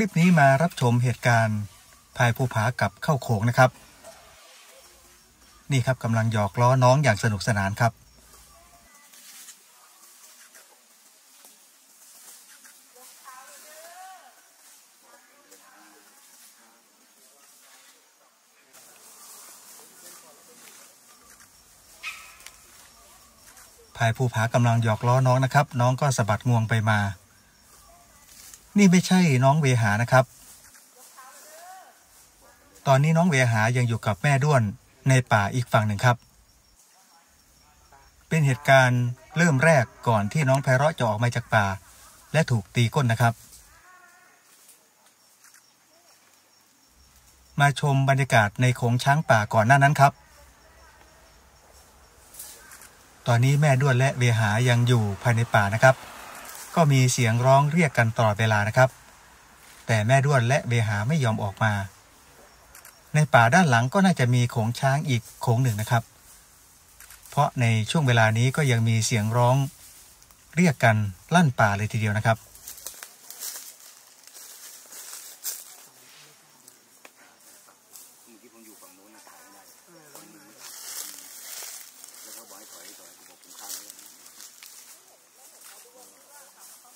ลิปนี้มารับชมเหตุการณ์พายภูผากับเข้าโขงนะครับ นี่ครับกำลังหยอกล้อน้องอย่างสนุกสนานครับพายภูผากำลังหยอกล้อน้องนะครับ น้องก็สะบัดงวงไปมา นี่ไม่ใช่น้องเวหานะครับ ตอนนี้น้องเวหายังอยู่กับแม่ด้วนในป่าอีกฝั่งหนึ่งครับ เป็นเหตุการณ์เริ่มแรกก่อนที่น้องไพเราะจะออกมาจากป่า และถูกตีก้นนะครับ มาชมบรรยากาศในโขงช้างป่าก่อนหน้านั้นครับ ตอนนี้แม่ด้วนและเวหายังอยู่ภายในป่านะครับ ก็มีเสียงร้องเรียกกันตลอดเวลานะครับ แต่แม่ด้วนและเวหาไม่ยอมออกมา ในป่าด้านหลังก็น่าจะมีโขงช้างอีกโขงหนึ่งนะครับ เพราะในช่วงเวลานี้ก็ยังมีเสียงร้องเรียกกันลั่นป่าเลยทีเดียวนะครับอยู่ฝั่งโน้นนะขายไม่ได้แล้วก็บอกให้ถอยถอยผมข้ามไม่ได้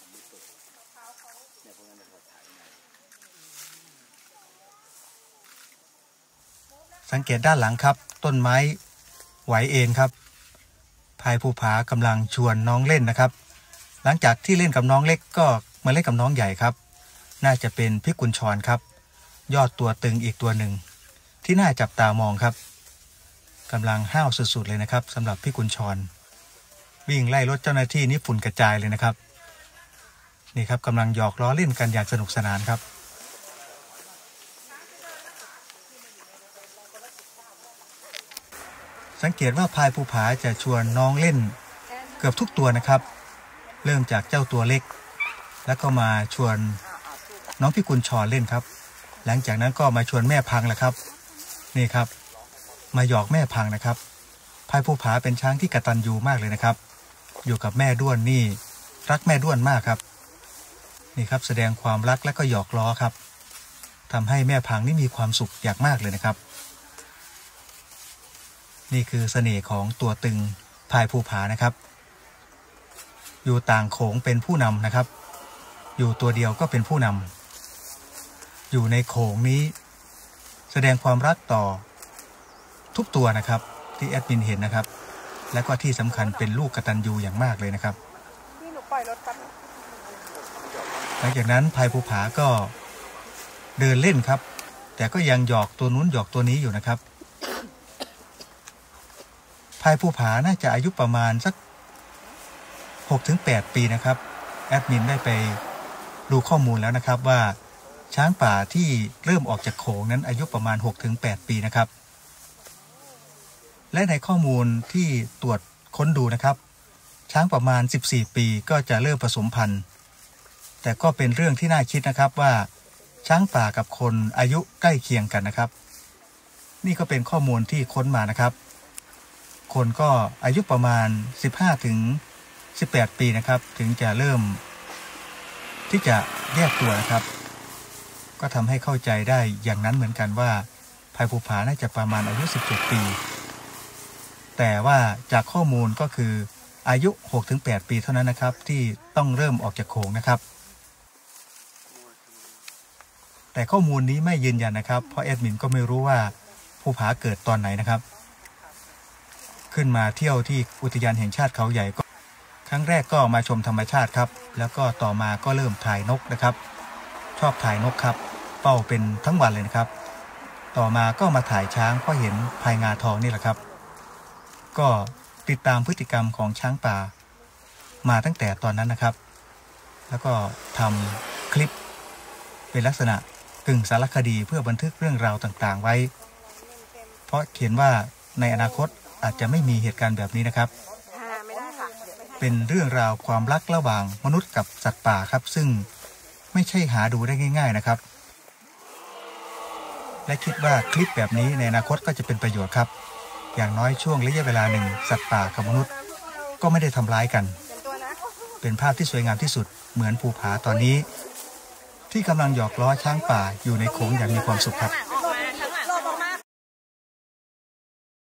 ผมไม่ตกเนี่ยพวกนั้นจะถอดถ่ายไม่ได้ สังเกตด้านหลังครับ ต้นไม้ไหวเอ็นครับพายภูผากำลังชวนน้องเล่นนะครับ หลังจากที่เล่นกับน้องเล็กก็มาเล่นกับน้องใหญ่ครับ น่าจะเป็นพิกุลชรครับ ยอดตัวตึงอีกตัวหนึ่ง ที่น่าจับตามองครับกำลังห้าวสุดๆเลยนะครับสำหรับพิกุลชร วิ่งไล่รถเจ้าหน้าที่นี่ฝุ่นกระจายเลยนะครับ นี่ครับกำลังหยอกล้อเล่นกันอย่างสนุกสนานครับ สังเกตว่าพายภูผาจะชวนน้องเล่นเกือบทุกตัวนะครับ เริ่มจากเจ้าตัวเล็ก แล้วก็มาชวนน้องพิกุลชอนเล่นครับ หลังจากนั้นก็มาชวนแม่พังแหละครับ นี่ครับ มาหยอกแม่พังนะครับพายภูผาเป็นช้างที่กระตันยูมากเลยนะครับ อยู่กับแม่ด้วนนี่รักแม่ด้วนมากครับ นี่ครับแสดงความรักและก็หยอกล้อครับทำให้แม่พังนี่มีความสุขอย่างมากเลยนะครับ นี่คือเสน่ห์ของตัวตึงพายภูผานะครับ อยู่ต่างโขงเป็นผู้นำนะครับ อยู่ตัวเดียวก็เป็นผู้นำอยู่ในโขงนี้ แสดงความรักต่อ ทุกตัวนะครับที่แอดมินเห็นนะครับ และก็ที่สำคัญเป็นลูกกระตัญญูอย่างมากเลยนะครับนอยรถแป๊บหลังจากนั้นพายภูผาก็เดินเล่นครับ แต่ก็ยังหยอกตัวนู้นหยอกตัวนี้อยู่นะครับ พายภูผาน่าจะอายุประมาณสัก 6-8 ปีนะครับ แอดมินได้ไปดูข้อมูลแล้วนะครับว่าช้างป่าที่เริ่มออกจากโขงนั้นอายุประมาณ 6-8 ปีนะครับ และในข้อมูลที่ตรวจค้นดูนะครับ ช้างประมาณ 14 ปีก็จะเริ่มผสมพันธุ์ แต่ก็เป็นเรื่องที่น่าคิดนะครับว่า ช้างป่ากับคนอายุใกล้เคียงกันนะครับ นี่ก็เป็นข้อมูลที่ค้นมานะครับ คนก็อายุประมาณ 15 ถึง 18 ปีนะครับ ถึงจะเริ่ม ที่จะแยกตัวนะครับ ก็ทำให้เข้าใจได้อย่างนั้นเหมือนกันว่าภายภูผาน่าจะประมาณอายุ 17 ปี แต่ว่าจากข้อมูลก็คืออายุ 6-8 ปีเท่านั้นนะครับ ที่ต้องเริ่มออกจากโขงนะครับ แต่ข้อมูลนี้ไม่ยืนยันนะครับ เพราะแอดมินก็ไม่รู้ว่าภูผาเกิดตอนไหนนะครับ ขึ้นมาเที่ยวที่อุทยานแห่งชาติเขาใหญ่ก็ ครั้งแรกก็มาชมธรรมชาติครับ แล้วก็ต่อมาก็เริ่มถ่ายนกนะครับ ชอบถ่ายนกครับ เป้าเป็นทั้งวันเลยนะครับ ต่อมาก็มาถ่ายช้างก็เห็นพายงาทองนี่แหละครับ ก็ติดตามพฤติกรรมของช้างป่า มาตั้งแต่ตอนนั้นนะครับ แล้วก็ทำคลิปเป็นลักษณะกึ่งสารคดีเพื่อบันทึกเรื่องราวต่างๆไว้ เพราะเขียนว่าในอนาคต อาจจะไม่มีเหตุการณ์แบบนี้นะครับอ่าไม่ได้ค่ะเดี๋ยวไม่ให้เป็นเรื่องราวความรักระหว่างมนุษย์กับสัตว์ป่าครับ ซึ่งไม่ใช่หาดูได้ง่าย ๆนะครับ และคิดว่าคลิปแบบนี้ในอนาคตก็จะเป็นประโยชน์ครับ อย่างน้อยช่วงระยะเวลาหนึ่งสัตว์ป่ากับมนุษย์ ก็ไม่ได้ทำร้ายกัน เป็นตัวนะเป็นภาพที่สวยงามที่สุดเหมือนภูผาตอนนี้ ที่กำลังหยอกล้อช้างป่าอยู่ในโขงอย่างมีความสุขครับข้างหลัง